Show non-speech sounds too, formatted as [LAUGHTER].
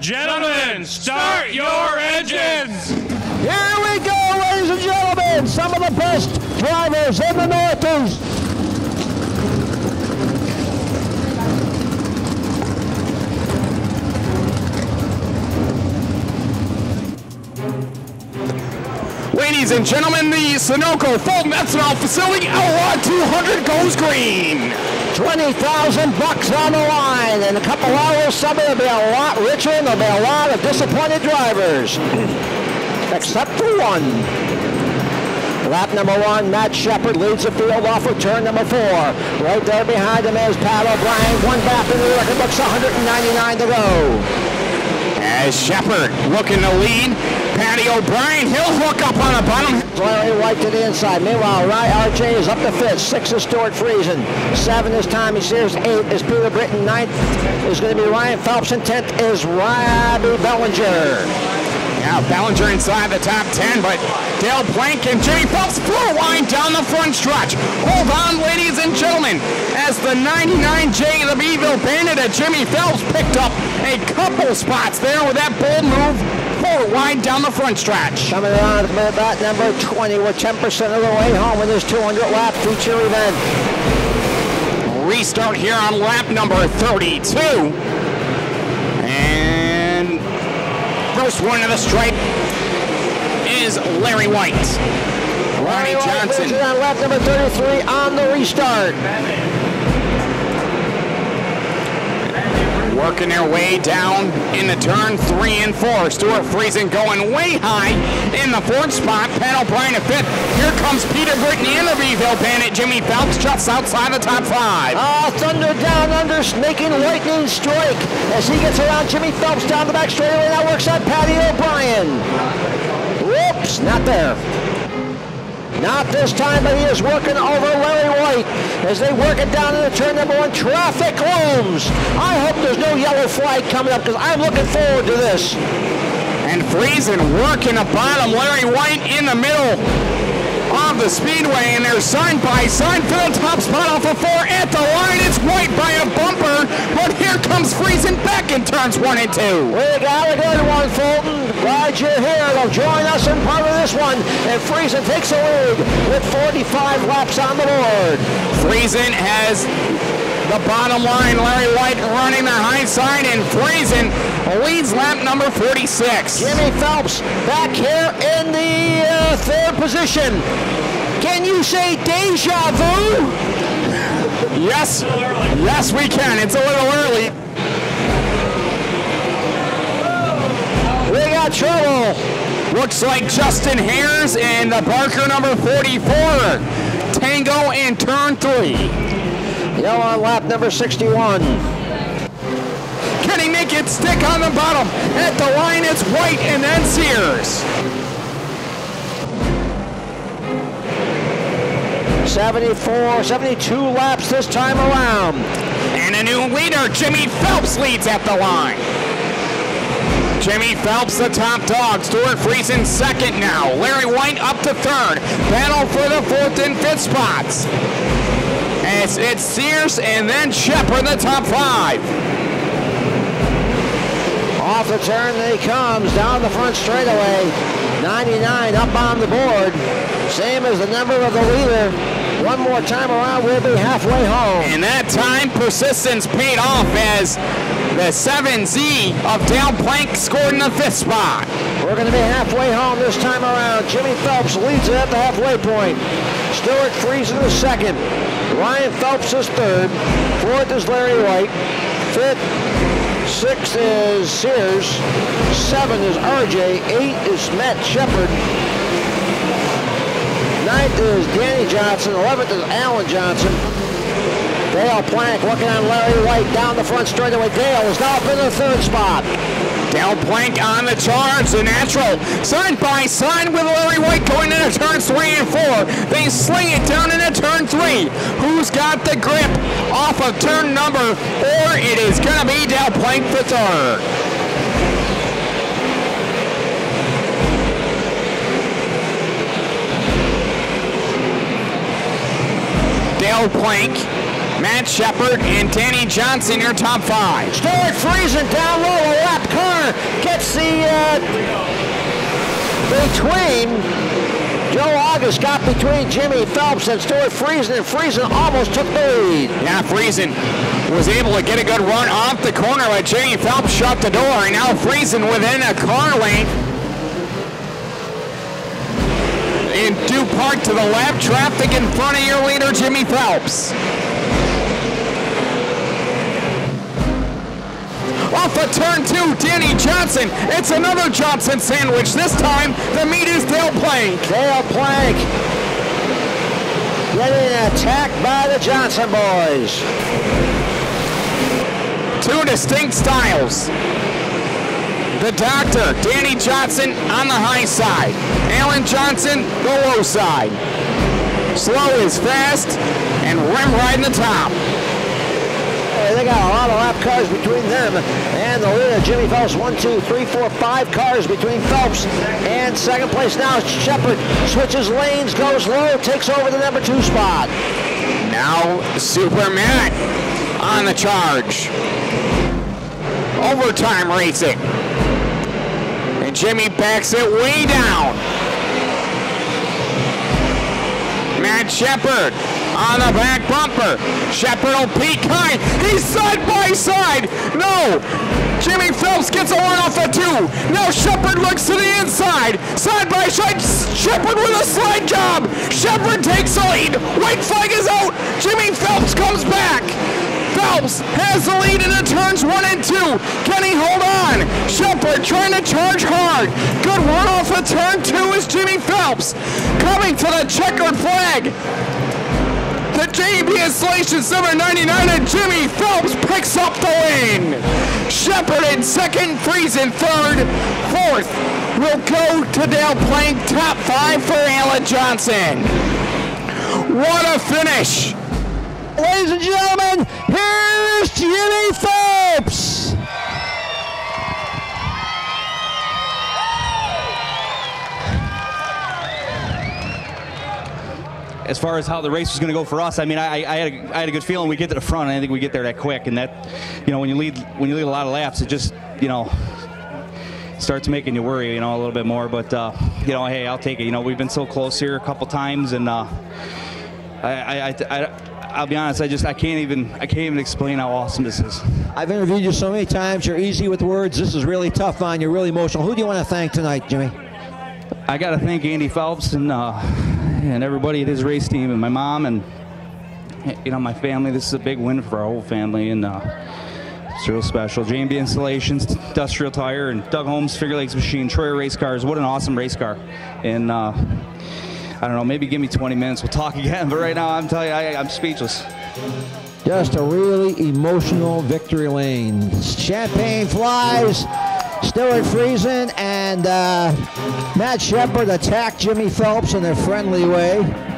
Gentlemen, start your engines! Here we go, ladies and gentlemen. Some of the best drivers in the Northeast. Ladies and gentlemen, the Sunoco Full Methanol Facility Outlaw 200 goes green. 20,000 bucks on the line. In a couple hours, somebody will be a lot richer and there'll be a lot of disappointed drivers. [LAUGHS] Except for one. Lap number one, Matt Sheppard leads the field off of turn number four. Right there behind him is Pat O'Brien. One back in the record books, 199 to go. As Sheppard looking to lead, Patty O'Brien, he'll hook up on the bottom. Larry Wight to the inside. Meanwhile, Ryan RJ is up to fifth. Six is Stewart Friesen. Seven is Tommy Sears. Eight is Peter Britten. Ninth is going to be Ryan Phelps. And tenth is Robbie Bellinger. Yeah, Bellinger inside the top 10, but Dale Planck and Jimmy Phelps full line down the front stretch. Hold on, ladies and gentlemen, as the 99J of the Beeville Bandit of Jimmy Phelps picked up a couple spots there with that bold move four wide down the front stretch. Coming around at that number 20 with 10% of the way home in this 200 lap feature event. Restart here on lap number 32. And first one to the stripe is Larry Wight. Ronnie Johnson. Wight on lap number 33 on the restart. Working their way down in the turn three and four. Stewart Friesen going way high in the fourth spot. Pat O'Brien at fifth. Here comes Peter Britten and the Beeville Bandit. Jimmy Phelps just outside the top five. Oh, Thunder down under, making lightning strike as he gets around Jimmy Phelps down the back straightaway. That works on Patty O'Brien. Whoops, not there. Not this time, but he is working over Larry Wight as they work it down into turn number one. Traffic looms. I hope there's no yellow flag coming up because I'm looking forward to this. And Friesen working the bottom. Larry Wight in the middle of the speedway, and they're side by side for top spot off of four at the line. It's Wight by a bumper, but here comes Friesen back in turns one and two. We got a good one, Fulton. Glad you're here to join us in part of this one. And Friesen takes the lead with 45 laps on the board. Friesen has the bottom line. Larry Wight running the high side, and Friesen leads lap number 46. Jimmy Phelps back here in the uh, third position. Can you say deja vu? [LAUGHS] yes, yes, we can. It's a little early. We got trouble. Looks like Justin Hares and the Barker number 44. Tango in turn three. Yellow on lap number 61. He make it stick on the bottom? At the line, it's Wight and then Sears. 74, 72 laps this time around. And a new leader, Jimmy Phelps leads at the line. Jimmy Phelps the top dog. Stewart Friesen second now. Larry Wight up to third. Battle for the fourth and fifth spots. As it's Sears and then Sheppard the top five. Off the turn he comes down the front straightaway. 99 up on the board. Same as the number of the leader. One more time around, we'll be halfway home. And that time persistence paid off as the 7Z of Dale Planck scored in the fifth spot. We're going to be halfway home this time around. Jimmy Phelps leads it at the halfway point. Stewart Friesen is second. Ryan Phelps is third. Fourth is Larry Wight. Fifth, sixth is Sears. Seven is RJ. Eight is Matt Sheppard. Ninth is Danny Johnson. Eleventh is Alan Johnson. Dale Planck working on Larry Wight down the front straightaway. Dale is now up in the third spot. Dale Planck on the charge, the natural, side by side with Larry Wight going into turn three and four. They sling it down into turn three. Who's got the grip off of turn number four? It is going to be Dale Planck for third. Dale Planck Matt Sheppard and Danny Johnson, your top five. Stewart Friesen down low, corner. the uh, between Joe August got between Jimmy Phelps and Stewart Friesen, and Friesen almost took the lead. Yeah, Friesen was able to get a good run off the corner, but Jimmy Phelps shut the door, and now Friesen within a car length. In due part to the lap, traffic in front of your leader, Jimmy Phelps. Off of turn two, Danny Johnson. It's another Johnson sandwich. This time, the meat is Dale Planck. Dale Planck getting attacked by the Johnson boys. Two distinct styles. The doctor, Danny Johnson, on the high side. Alan Johnson, the low side. Slow is fast, and rim right in the top. They got a lot of lap cars between them and the leader, Jimmy Phelps. One, two, three, four, five cars between Phelps and second place now. Sheppard switches lanes, goes low, takes over the number two spot. Now Super Matt on the charge. Overtime racing. And Jimmy backs it way down. Matt Sheppard on the back bumper. Sheppard will peek high. He's side by side. No. Jimmy Phelps gets a one off a two. Now Sheppard looks to the inside. Side by side. Sheppard with a slide job. Sheppard takes the lead. White flag is out. Jimmy Phelps comes back. Phelps has the lead in the turns one and two. Can he hold on? Sheppard trying to charge hard. Good one off of turn two is Jimmy Phelps. Coming to the checkered flag. The JB Installations number 99 and Jimmy Phelps picks up the win. Sheppard in second, Friesen third. Fourth will go to Dale Planck. Top five for Alan Johnson. What a finish. Ladies and gentlemen, here's Jimmy Phelps. As far as how the race was going to go for us, I mean, I, I, had a, I had a good feeling we get to the front. I didn't think we get there that quick, and that, you know, when you lead when you lead a lot of laps, it just, you know, starts making you worry, you know, a little bit more. But uh, you know, hey, I'll take it. You know, we've been so close here a couple times, and uh, I, I, I I'll be honest, I just I can't even I can't even explain how awesome this is. I've interviewed you so many times. You're easy with words. This is really tough on you. Really emotional. Who do you want to thank tonight, Jimmy? I got to thank Andy Phelps and uh, and everybody at his race team and my mom and you know my family. This is a big win for our whole family and. Uh, it's real special. JMB Installations, Industrial Tire, and Doug Holmes Finger Lakes Machine, Troy Race Cars. What an awesome race car! And uh, I don't know, maybe give me 20 minutes. We'll talk [LAUGHS] again. But right now, I'm telling you, I, I'm speechless. Just a really emotional victory lane. Champagne flies. Stewart Friesen and uh, Matt Sheppard attack Jimmy Phelps in a friendly way.